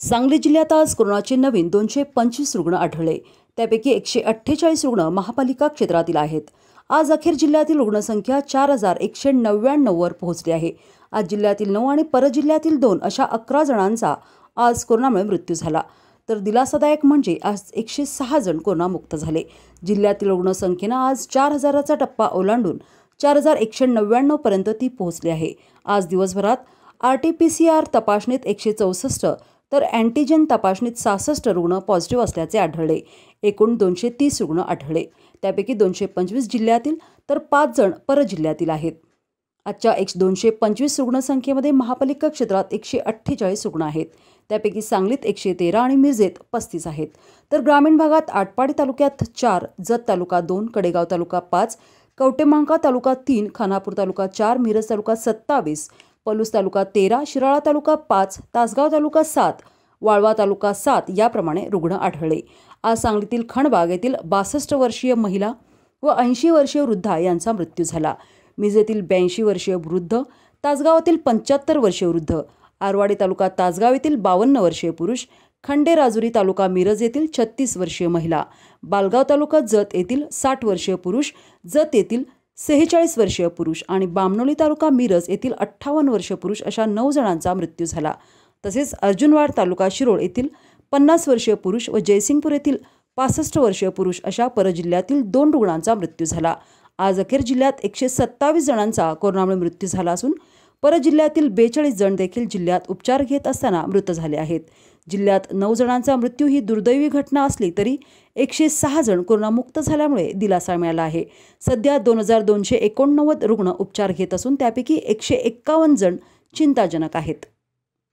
सांगली जिल्ह्यात आज कोरोनाचे नवीन दोनशे पंचवीस रुग्ण आढळले. त्यापैकी एकशे अठ्ठेचाळीस रुग्ण महापालिका क्षेत्रातील आहेत. आज अखेर जिल्ह्यातील रुग्णसंख्या चार हजार एकशे नव्याण्णववर पोहोचली आहे. आज जिल्ह्यातील नऊ आणि परजिल्ह्यातील दोन अशा अकरा जणांचा आज कोरोनामुळे मृत्यू झाला. तर दिलासादायक म्हणजे आज एकशे सहा जण कोरोनामुक्त झाले. जिल्ह्यातील रुग्णसंख्येनं आज चार हजाराचा टप्पा ओलांडून चार हजार एकशे नव्याण्णवपर्यंत ती पोहोचली आहे. आज दिवसभरात R T P C R तपासणीत एकशे चौसष्ट तर अँटीजेन तपासणीत सहासष्ट रुग्ण पॉझिटिव्ह असल्याचे आढळले. एकूण दोनशे तीस रुग्ण आढळले. त्यापैकी दोनशे पंचवीस जिल्ह्यातील तर पाच जण परजिल्ह्यातील आहेत. आजच्या एक दोनशे पंचवीस रुग्णसंख्येमध्ये महापालिका क्षेत्रात एकशे अठ्ठेचाळीस रुग्ण आहेत. त्यापैकी सांगलीत एकशे तेरा आणि मिरजेत पस्तीस आहेत. तर ग्रामीण भागात आटपाडी तालुक्यात चार जत तालुका दोन कडेगाव तालुका पाच कवटेमांका तालुका तीन खानापूर तालुका चार मिरज तालुका सत्तावीस पलूस तालुका तेरा शिराळा तालुका पाच तासगाव तालुका सात वाळवा तालुका सात याप्रमाणे रुग्ण आढळले. आज सांगलीतील खणबाग येथील बासष्ट वर्षीय महिला व ऐंशी वर्षीय वृद्धा यांचा मृत्यू झाला. मिजेतील ब्याऐंशी वर्षीय वृद्ध तासगावातील पंच्याहत्तर वर्षीय वृद्ध आरवाडी तालुका तासगाव येथील बावन्न वर्षीय पुरुष खंडे राजुरी तालुका मिरज येथील छत्तीस वर्षीय महिला बालगाव तालुका जत येथील साठ वर्षीय पुरुष जत येथील सेहेचाळीस वर्षीय पुरुष आणि बामणोली तालुका मिरज येथील अठ्ठावन्न वर्षीय पुरुष अशा नऊ जणांचा मृत्यू झाला. तसेच अर्जुनवाड तालुका शिरोळ येथील पन्नास वर्षीय पुरुष व जयसिंगपूर येथील पासष्ट वर्षीय पुरुष अशा परजिल्ह्यातील दोन रुग्णांचा मृत्यू झाला. आज अखेर जिल्ह्यात एकशे सत्तावीस जणांचा कोरोनामुळे मृत्यू झाला असून परजिल्ह्यातील बेचाळीस जण देखील जिल्ह्यात उपचार घेत असताना मृत झाले आहेत. जिल्ह्यात नऊ जणांचा मृत्यू ही दुर्दैवी घटना असली तरी एकशे सहा जण कोरोनामुक्त झाल्यामुळे दिलासा मिळाला आहे. सध्या दोन हजार दोनशे एकोणनव्वद रुग्ण उपचार घेत असून त्यापैकी एकशे एक्कावन्न जण चिंताजनक आहेत.